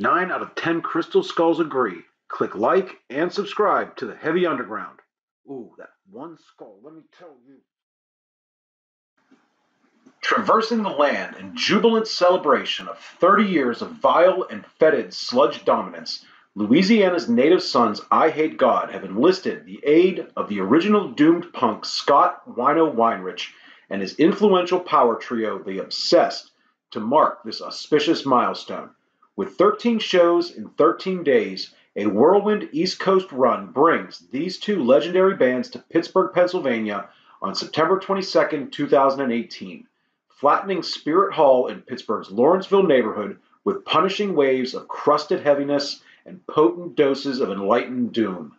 Nine out of ten Crystal Skulls agree. Click like and subscribe to the Heavy Underground. Ooh, that one skull, let me tell you. Traversing the land in jubilant celebration of 30 years of vile and fetid sludge dominance, Louisiana's native sons Eyehategod have enlisted the aid of the original doomed punk Scott Wino Weinrich and his influential power trio, The Obsessed, to mark this auspicious milestone. With 13 shows in 13 days, a whirlwind East Coast run brings these two legendary bands to Pittsburgh, Pennsylvania on September 22, 2018, flattening Spirit Hall in Pittsburgh's Lawrenceville neighborhood with punishing waves of crusted heaviness and potent doses of enlightened doom.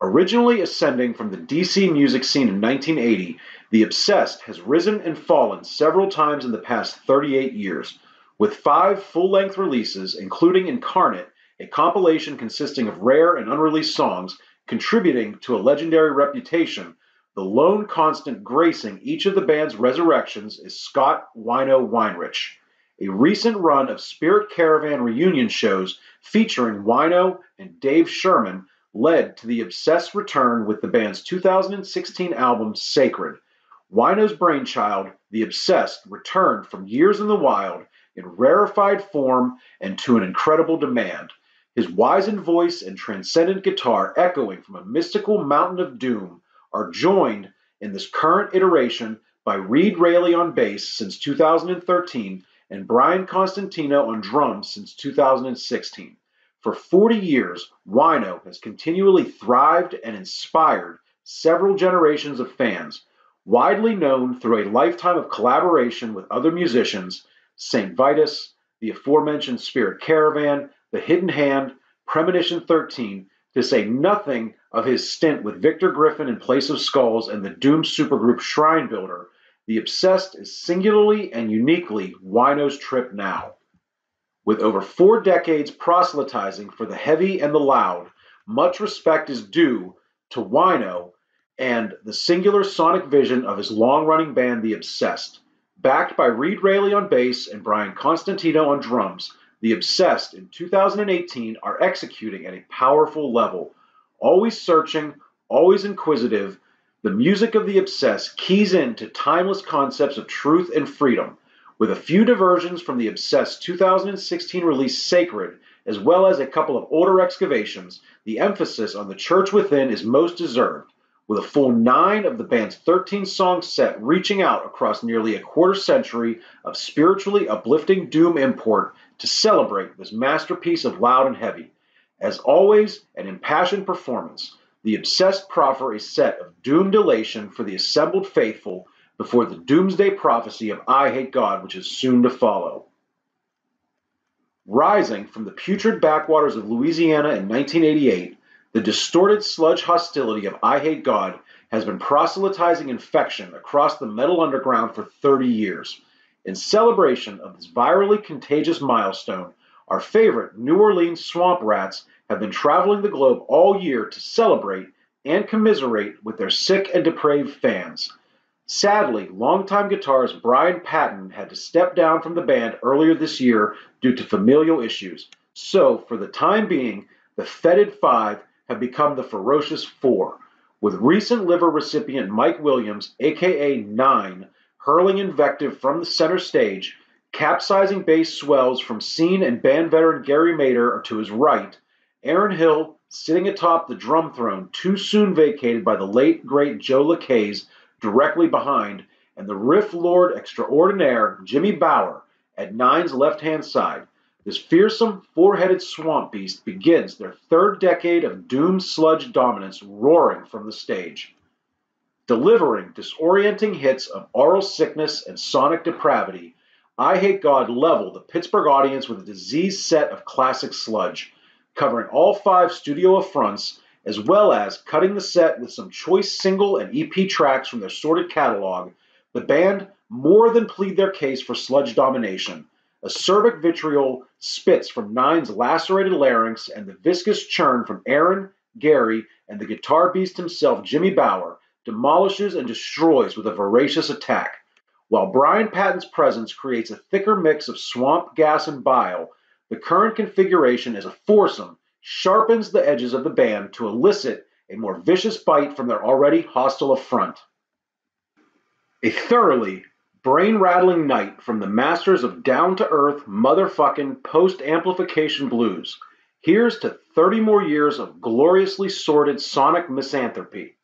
Originally ascending from the DC music scene in 1980, The Obsessed has risen and fallen several times in the past 38 years with five full length releases, including Incarnate, a compilation consisting of rare and unreleased songs, contributing to a legendary reputation, the lone constant gracing each of the band's resurrections is Scott Wino Weinrich. A recent run of Spirit Caravan reunion shows featuring Wino and Dave Sherman led to the Obsessed return with the band's 2016 album Sacred. Wino's brainchild, The Obsessed, returned from years in the wild in rarefied form and to an incredible demand, his wizened voice and transcendent guitar echoing from a mystical mountain of doom are joined in this current iteration by Reid Raley on bass since 2013 and Brian Costantino on drums since 2016. For 40 years, Wino has continually thrived and inspired several generations of fans, widely known through a lifetime of collaboration with other musicians St. Vitus, the aforementioned Spirit Caravan, The Hidden Hand, Premonition 13, to say nothing of his stint with Victor Griffin in Place of Skulls and the doomed supergroup Shrinebuilder, The Obsessed is singularly and uniquely Wino's trip now. With over four decades proselytizing for the heavy and the loud, much respect is due to Wino and the singular sonic vision of his long running band, The Obsessed. Backed by Reid Raley on bass and Brian Costantino on drums, The Obsessed in 2018 are executing at a powerful level. Always searching, always inquisitive, the music of The Obsessed keys into timeless concepts of truth and freedom. With a few diversions from The Obsessed 2016 release Sacred, as well as a couple of older excavations, the emphasis on the church within is most deserved with a full nine of the band's 13 song set reaching out across nearly a quarter century of spiritually uplifting doom import to celebrate this masterpiece of loud and heavy. As always, an impassioned performance, the obsessed proffer a set of doomed elation for the assembled faithful before the doomsday prophecy of Eyehategod, which is soon to follow. Rising from the putrid backwaters of Louisiana in 1988, the distorted sludge hostility of Eyehategod has been proselytizing infection across the metal underground for 30 years. In celebration of this virally contagious milestone, our favorite New Orleans swamp rats have been traveling the globe all year to celebrate and commiserate with their sick and depraved fans. Sadly, longtime guitarist Brian Patton had to step down from the band earlier this year due to familial issues. So, for the time being, the Fetid Five have become the ferocious four, with recent liver recipient Mike Williams, aka Nine, hurling invective from the center stage, capsizing bass swells from scene and band veteran Gary Mader to his right, Aaron Hill sitting atop the drum throne too soon vacated by the late great Joe Lacaze directly behind, and the riff lord extraordinaire Jimmy Bower at Nine's left hand side, this fearsome, four headed swamp beast begins their third decade of doomed sludge dominance roaring from the stage. Delivering disorienting hits of aural sickness and sonic depravity, Eyehategod level the Pittsburgh audience with a diseased set of classic sludge, covering all five studio affronts, as well as cutting the set with some choice single and EP tracks from their sorted catalog. The band more than plead their case for sludge domination Acerbic vitriol spits from Nine's lacerated larynx, and the viscous churn from Aaron, Gary, and the guitar beast himself, Jimmy Bower, demolishes and destroys with a voracious attack. While Brian Patton's presence creates a thicker mix of swamp gas and bile, The current configuration is a foursome, sharpens the edges of the band to elicit a more vicious bite from their already hostile affront. A thoroughly brain rattling night from the masters of down to earth motherfucking post amplification blues. Here's to 30 more years of gloriously sordid sonic misanthropy.